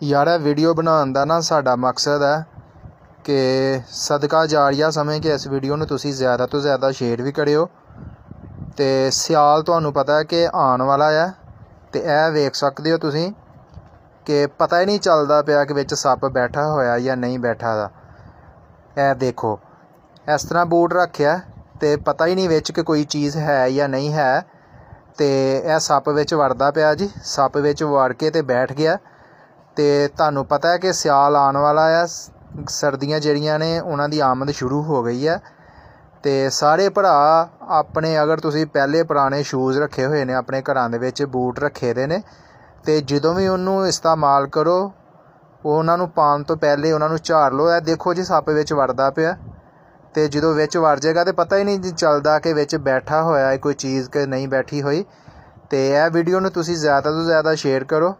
ਯਾਰ, ਇਹ ਵੀਡੀਓ ਬਣਾਉਣ ਦਾ ਨਾ ਸਾਡਾ ਮਕਸਦ ਹੈ ਕਿ ਸਦਕਾ ਜਾਰੀਆ ਸਮੇਂ ਕਿ ਇਸ ਵੀਡੀਓ ਨੂੰ ਤੁਸੀਂ ਜ਼ਿਆਦਾ ਤੋਂ ਜ਼ਿਆਦਾ ਸ਼ੇਅਰ ਵੀ ਕਰਿਓ। ਅਤੇ ਸਿਆਲ ਤੁਹਾਨੂੰ ਪਤਾ ਹੈ ਕਿ ਆਉਣ ਵਾਲਾ ਹੈ ਅਤੇ ਇਹ ਵੇਖ ਸਕਦੇ ਹੋ ਤੁਸੀਂ ਕਿ ਪਤਾ ਹੀ ਨਹੀਂ ਚੱਲਦਾ ਪਿਆ ਕਿ ਵਿੱਚ ਸੱਪ ਬੈਠਾ ਹੋਇਆ ਜਾਂ ਨਹੀਂ ਬੈਠਾ ਦਾ। ਇਹ ਦੇਖੋ, ਇਸ ਤਰ੍ਹਾਂ ਬੂਟ ਰੱਖਿਆ ਅਤੇ ਪਤਾ ਹੀ ਨਹੀਂ ਵਿੱਚ ਕਿ ਕੋਈ ਚੀਜ਼ ਹੈ ਜਾਂ ਨਹੀਂ ਹੈ ਅਤੇ ਇਹ ਸੱਪ ਵਿੱਚ ਵੜਦਾ ਪਿਆ ਜੀ। ਸੱਪ ਵਿੱਚ ਵੜ ਕੇ ਅਤੇ ਬੈਠ ਗਿਆ। ਅਤੇ ਤੁਹਾਨੂੰ ਪਤਾ ਹੈ ਕਿ ਸਿਆਲ ਆਉਣ ਵਾਲਾ ਆ। ਸਰਦੀਆਂ ਜਿਹੜੀਆਂ ਨੇ, ਉਹਨਾਂ ਦੀ ਆਮਦ ਸ਼ੁਰੂ ਹੋ ਗਈ ਹੈ। ਅਤੇ ਸਾਰੇ ਭਰਾ ਆਪਣੇ, ਅਗਰ ਤੁਸੀਂ ਪਹਿਲੇ ਪੁਰਾਣੇ ਸ਼ੂਜ਼ ਰੱਖੇ ਹੋਏ ਨੇ, ਆਪਣੇ ਘਰਾਂ ਦੇ ਵਿੱਚ ਬੂਟ ਰੱਖੇ ਦੇ ਨੇ ਅਤੇ ਜਦੋਂ ਵੀ ਉਹਨੂੰ ਇਸਤੇਮਾਲ ਕਰੋ ਉਹਨਾਂ ਨੂੰ ਪਾਉਣ ਤੋਂ ਪਹਿਲੇ ਉਹਨਾਂ ਨੂੰ ਝਾੜ ਲਓ। ਇਹ ਦੇਖੋ ਜੀ, ਸੱਪ ਵਿੱਚ ਵੜਦਾ ਪਿਆ। ਅਤੇ ਜਦੋਂ ਵਿੱਚ ਵੜ ਜਾਏਗਾ, ਤਾਂ ਪਤਾ ਹੀ ਨਹੀਂ ਚੱਲਦਾ ਕਿ ਵਿੱਚ ਬੈਠਾ ਹੋਇਆ ਹੈ, ਕੋਈ ਚੀਜ਼ ਕਿ ਨਹੀਂ ਬੈਠੀ ਹੋਈ। ਅਤੇ ਇਹ ਵੀਡੀਓ ਨੂੰ ਤੁਸੀਂ ਜ਼ਿਆਦਾ ਤੋਂ ਜ਼ਿਆਦਾ ਸ਼ੇਅਰ ਕਰੋ।